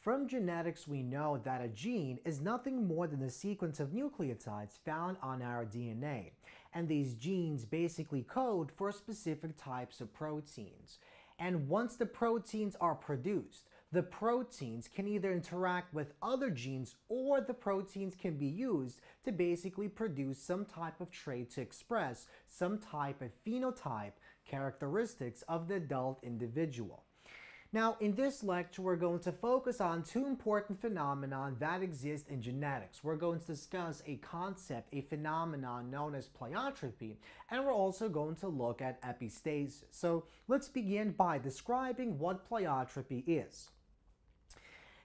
From genetics, we know that a gene is nothing more than the sequence of nucleotides found on our DNA. And these genes basically code for specific types of proteins. And once the proteins are produced, the proteins can either interact with other genes or the proteins can be used to basically produce some type of trait to express some type of phenotype characteristics of the adult individual. Now, in this lecture, we're going to focus on two important phenomena that exist in genetics. We're going to discuss a concept, a phenomenon known as pleiotropy, and we're also going to look at epistasis. So let's begin by describing what pleiotropy is.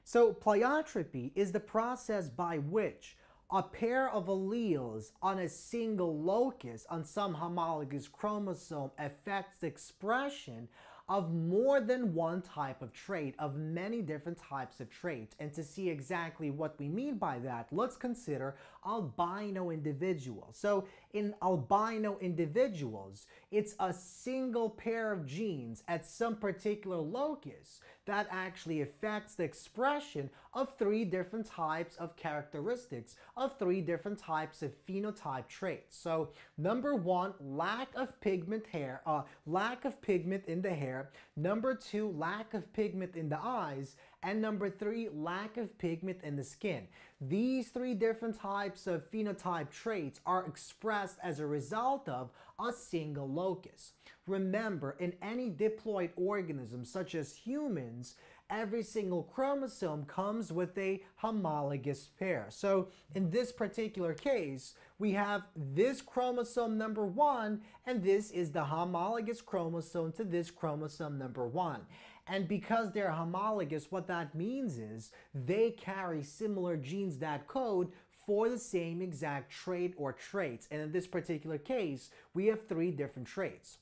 So pleiotropy is the process by which a pair of alleles on a single locus on some homologous chromosome affects the expression of more than one type of trait, of many different types of traits. And to see exactly what we mean by that, let's consider albino individuals. So in albino individuals, it's a single pair of genes at some particular locus that actually affects the expression of three different types of characteristics of three different types of phenotype traits. So number one, lack of pigment hair, uh, lack of pigment in the hair hair. Number two, lack of pigment in the eyes. And number three, lack of pigment in the skin. These three different types of phenotype traits are expressed as a result of a single locus. Remember, in any diploid organism, such as humans, every single chromosome comes with a homologous pair. So in this particular case, we have this chromosome number one, and this is the homologous chromosome to this chromosome number one. And because they're homologous, what that means is they carry similar genes that code for the same exact trait or traits. And in this particular case, we have three different traits.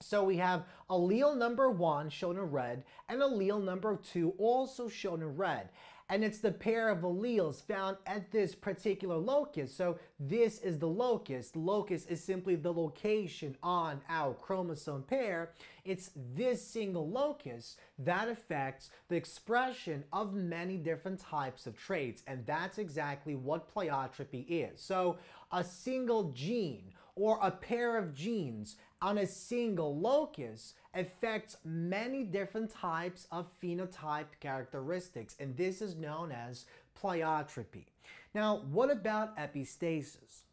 So we have allele number one shown in red and allele number two also shown in red. And it's the pair of alleles found at this particular locus. So this is the locus. Locus is simply the location on our chromosome pair. It's this single locus that affects the expression of many different types of traits. And that's exactly what pleiotropy is. So a single gene or a pair of genes on a single locus affects many different types of phenotype characteristics, and this is known as pleiotropy. Now, what about epistasis?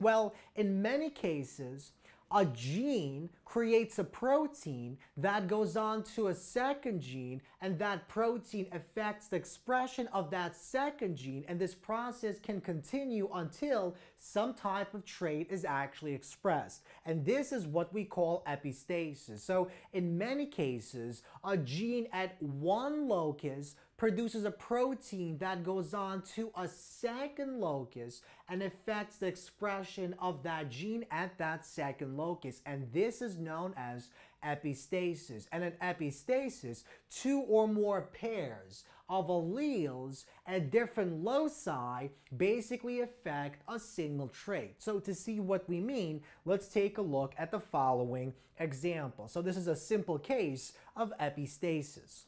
Well, in many cases, a gene creates a protein that goes on to a second gene and that protein affects the expression of that second gene and this process can continue until some type of trait is actually expressed. And this is what we call epistasis. So in many cases a gene at one locus produces a protein that goes on to a second locus and affects the expression of that gene at that second locus. And this is known as epistasis. And in epistasis, two or more pairs of alleles at different loci basically affect a single trait. So to see what we mean, let's take a look at the following example. So this is a simple case of epistasis.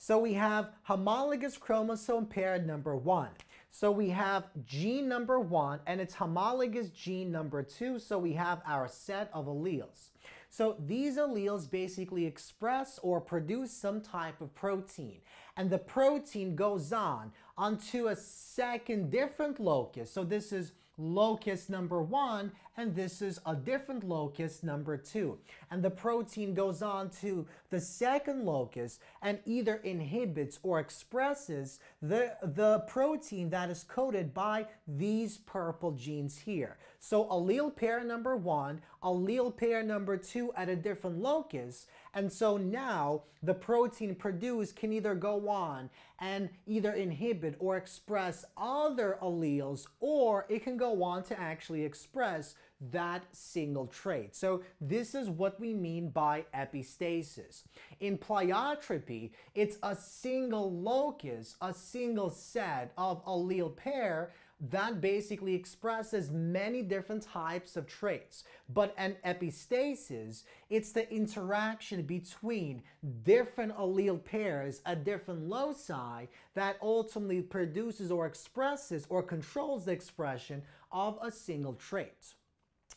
So we have homologous chromosome pair number one. So we have gene number one and it's homologous gene number two. So we have our set of alleles. So these alleles basically express or produce some type of protein. And the protein goes on onto a second different locus. So this is locus number one, and this is a different locus number two. And the protein goes on to the second locus and either inhibits or expresses the, the protein that is coded by these purple genes here. So allele pair number one, allele pair number two at a different locus, and so now the protein produced can either go on and either inhibit or express other alleles, or it can go on to actually express that single trait. So this is what we mean by epistasis. In pleiotropy, it's a single locus, a single set of allele pair that basically expresses many different types of traits. But an epistasis, it's the interaction between different allele pairs at different loci that ultimately produces or expresses or controls the expression of a single trait.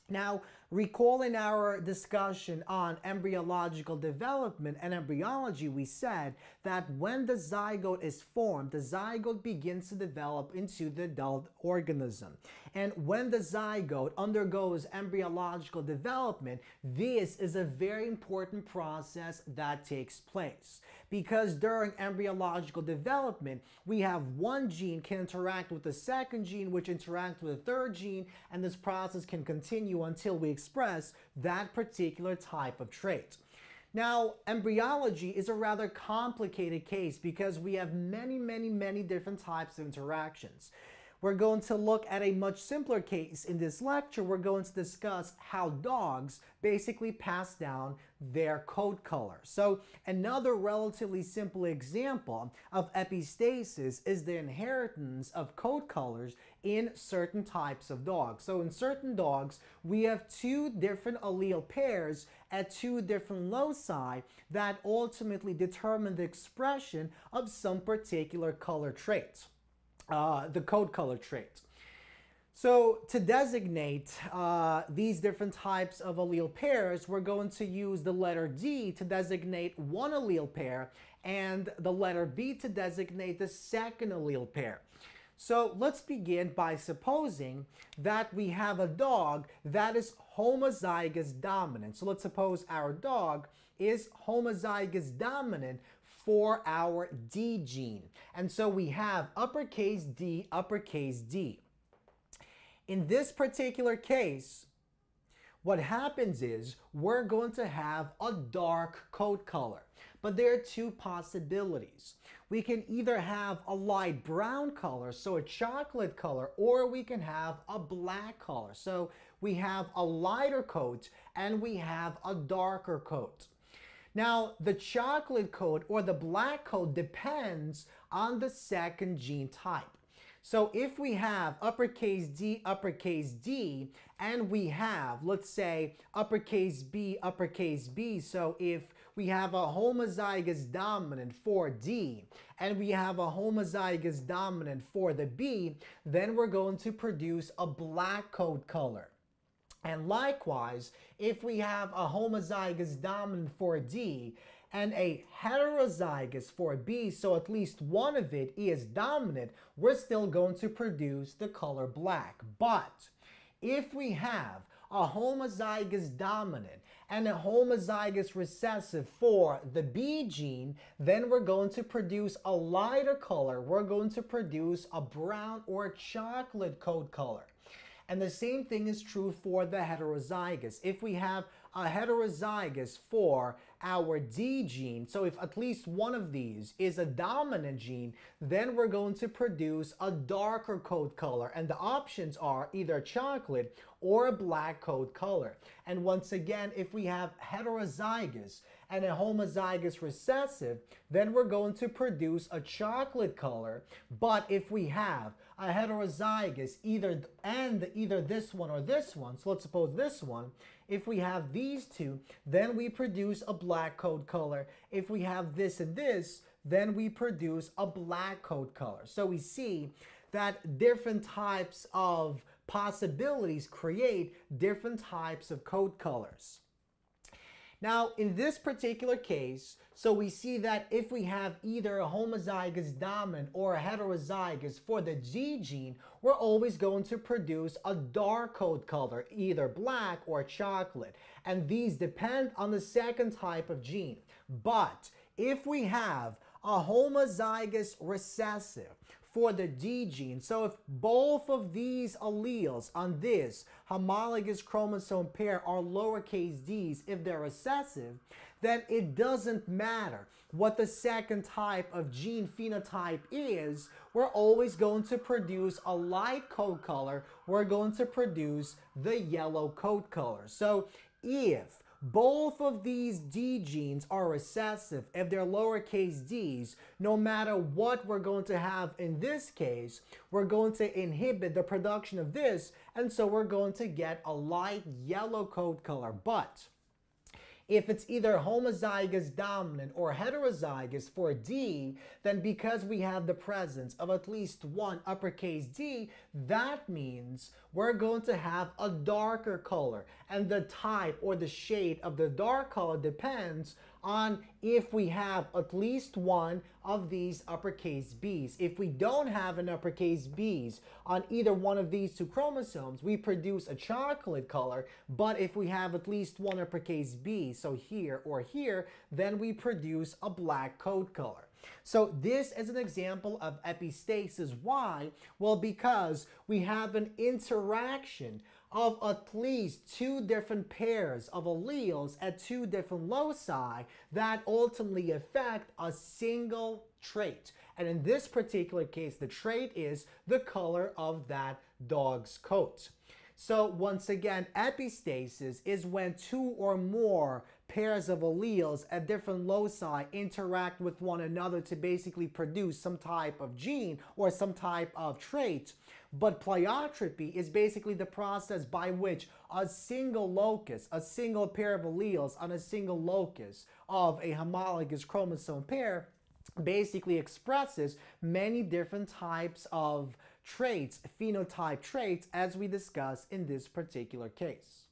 Now, recalling our discussion on embryological development and embryology, we said that when the zygote is formed, the zygote begins to develop into the adult organism. And when the zygote undergoes embryological development, this is a very important process that takes place. Because during embryological development, we have one gene can interact with the second gene, which interacts with the third gene, and this process can continue until we express that particular type of trait. Now, embryology is a rather complicated case because we have many, many, many different types of interactions. We're going to look at a much simpler case in this lecture. We're going to discuss how dogs basically pass down their coat color. So another relatively simple example of epistasis is the inheritance of coat colors in certain types of dogs. So in certain dogs, we have two different allele pairs at two different loci that ultimately determine the expression of some particular color traits uh, the coat color trait. So to designate uh, these different types of allele pairs, we're going to use the letter D to designate one allele pair and the letter B to designate the second allele pair. So let's begin by supposing that we have a dog that is homozygous dominant. So let's suppose our dog is homozygous dominant for our D gene. And so we have uppercase D, uppercase D. In this particular case, what happens is we're going to have a dark coat color. But there are two possibilities. We can either have a light brown color, so a chocolate color, or we can have a black color. So we have a lighter coat and we have a darker coat. Now, the chocolate coat or the black coat depends on the second gene type. So if we have uppercase D, uppercase D, and we have, let's say, uppercase B, uppercase B, so if we have a homozygous dominant for D, and we have a homozygous dominant for the B, then we're going to produce a black coat color. And likewise, if we have a homozygous dominant for D and a heterozygous for B, so at least one of it is dominant, we're still going to produce the color black. But if we have a homozygous dominant and a homozygous recessive for the B gene, then we're going to produce a lighter color. We're going to produce a brown or chocolate coat color. And the same thing is true for the heterozygous. If we have a heterozygous for our D gene, so if at least one of these is a dominant gene, then we're going to produce a darker coat color. And the options are either chocolate or a black coat color. And once again, if we have heterozygous and a homozygous recessive, then we're going to produce a chocolate color. But if we have a heterozygous either and either this one or this one, so let's suppose this one, if we have these two, then we produce a black coat color. If we have this and this, then we produce a black coat color. So we see that different types of possibilities create different types of coat colors. Now, in this particular case, so we see that if we have either a homozygous dominant or a heterozygous for the D gene, we're always going to produce a dark coat color, either black or chocolate. And these depend on the second type of gene. But if we have a homozygous recessive for the D gene. So if both of these alleles on this homologous chromosome pair are lowercase d's, if they're recessive, then it doesn't matter what the second type of gene phenotype is, we're always going to produce a light coat color. We're going to produce the yellow coat color. So if both of these D genes are recessive if they're lowercase d's, no matter what we're going to have in this case, we're going to inhibit the production of this, and so we're going to get a light yellow coat color. But if it's either homozygous dominant or heterozygous for D, then because we have the presence of at least one uppercase D, that means we're going to have a darker color. And the type or the shade of the dark color depends on if we have at least one of these uppercase B's. If we don't have an uppercase B's on either one of these two chromosomes, we produce a chocolate color, but if we have at least one uppercase B, so here or here, then we produce a black coat color. So this is an example of epistasis. Why? Well, because we have an interaction of at least two different pairs of alleles at two different loci that ultimately affect a single trait. And in this particular case, the trait is the color of that dog's coat. So once again, epistasis is when two or more pairs of alleles at different loci interact with one another to basically produce some type of gene or some type of trait. But pleiotropy is basically the process by which a single locus, a single pair of alleles on a single locus of a homologous chromosome pair basically expresses many different types of traits, phenotype traits, as we discuss in this particular case.